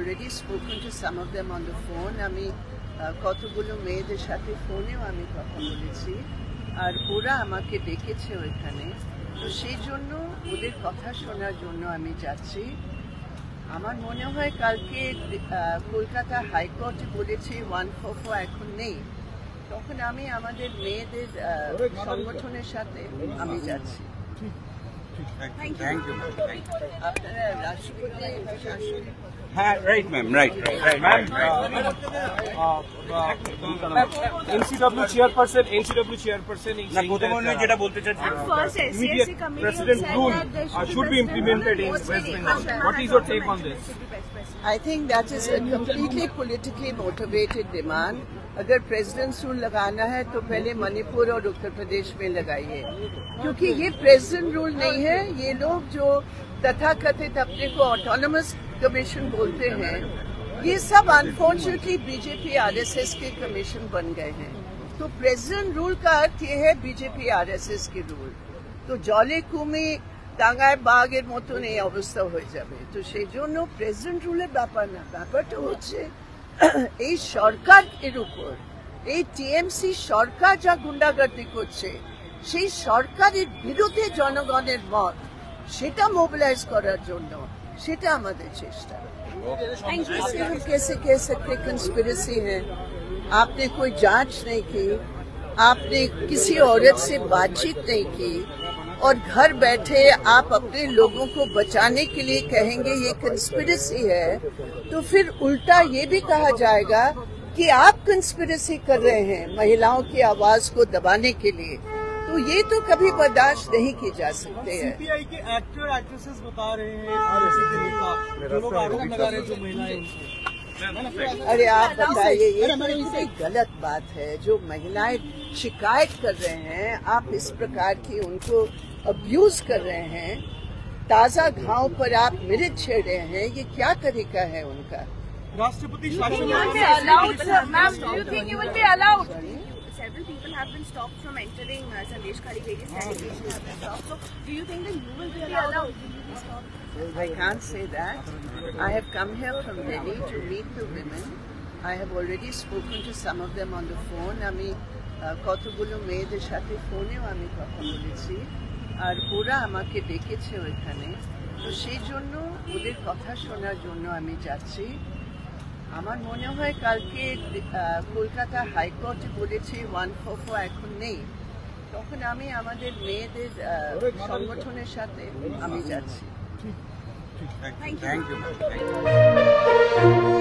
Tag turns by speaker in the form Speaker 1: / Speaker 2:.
Speaker 1: already spoken to some of them on the phone. আমি কতগুলো মেয়েদের সাথে ফোনেও আমি কথা বলেছি। আর ওরা আমাকে ডেকেছে ওইখানে। তো সেই জন্য ওদের কথা শোনার জন্য আমি যাচ্ছি। আমার মনে হয় কালকে কলকাতা হাইকোর্টে বলেছে ওয়ান ফোর ফোর এখন নেই। তখন আমি আমাদের মেয়েদের সংগঠনের সাথে আমি যাচ্ছি।
Speaker 2: Thank you, ma'am. Thank you.
Speaker 1: আপনারা রাষ্ট্রপতি শাসন
Speaker 2: হ্যাঁ right ma'am right right
Speaker 3: Ma'am, NCW chairperson, NCW chairperson is
Speaker 2: না
Speaker 3: saying
Speaker 2: প্রথমে
Speaker 3: that,
Speaker 2: উনি
Speaker 3: uh,
Speaker 2: যেটা বলতে চাচ্ছেন
Speaker 4: First,
Speaker 3: immediate
Speaker 4: SCSC committee
Speaker 3: president
Speaker 4: said
Speaker 3: rule
Speaker 4: that there
Speaker 3: uh,
Speaker 4: should
Speaker 3: should be
Speaker 4: be
Speaker 1: I think that is completely politically motivated demand अगर president rule लगाना है तो पहले मणिपुर और उत्तर प्रदेश में लगाइए। क्योंकि ये प्रेसिडेंट रूल नहीं है, ये लोग जो तथाकथित अपने को ऑटोनोमस कमीशन बोलते हैं, ये सब अनफॉर्चुनेटली बीजेपी आरएसएस के कमीशन बन गए हैं। तो प्रेसिडेंट रूल का अर्थ ये है बीजेपी आरएसएस के रूल तो जौले कुमी টাঙ্গায় বাঘের মতন এই অবস্থা হয়ে যাবে তো সেই জন্য প্রেসিডেন্ট রুলের ব্যাপার না ব্যাপারটা হচ্ছে এই সরকার এর উপর এই টিএমসি সরকার যা গুন্ডাগার্দি করছে সেই সরকারের বিরুদ্ধে জনগণের মত সেটা মোবিলাইজ করার জন্য সেটা আমাদের চেষ্টা इससे हम कैसे कह सकते कंस्पिरेसी है आपने कोई जांच नहीं की आपने किसी औरत से बातचीत नहीं की और घर बैठे आप अपने लोगों को बचाने के लिए कहेंगे, ये कंस्पिरेसी है तो फिर उल्टा ये भी कहा जाएगा कि आप कंस्पिरेसी कर रहे हैं महिलाओं की आवाज़ को दबाने के लिए। तो ये तो कभी बर्दाश्त नहीं की जा सकते हैं।
Speaker 5: सीपीआई के एक्टर एक्ट्रेसेस बता रहे हैं
Speaker 1: अरे आप बताइए ये तो गलत बात है। जो महिलाएँ शिकायत कर रहे हैं आप इस प्रकार की उनको अब्यूज कर रहे हैं ताज़ा घाव पर आप मिर्च छेड़ रहे हैं ये क्या तरीका है उनका?
Speaker 5: राष्ट्रपति शासन
Speaker 4: Several people have been stopped from entering uh, Sandesh Khari. Various delegations have been stopped. So, do you think that you will be allowed? Will you be stopped?
Speaker 1: I can't say that. I have come here from Delhi to meet the women. I have already spoken to some of them on the phone. আমি কতগুলো মেয়েদের সাথে ফোনেও আমি কথা বলেছি আর ওরা আমাকে ডেকেছে ওইখানে তো সেই জন্য ওদের কথা শোনার জন্য আমি যাচ্ছি আমার মনে হয় কালকে কলকাতা হাইকোর্টে বলেছে ওয়ান ফোর ফোর এখন নেই তখন আমি আমাদের মেয়েদের সংগঠনের সাথে আমি যাচ্ছি
Speaker 2: Thank you, ma'am. Thank you.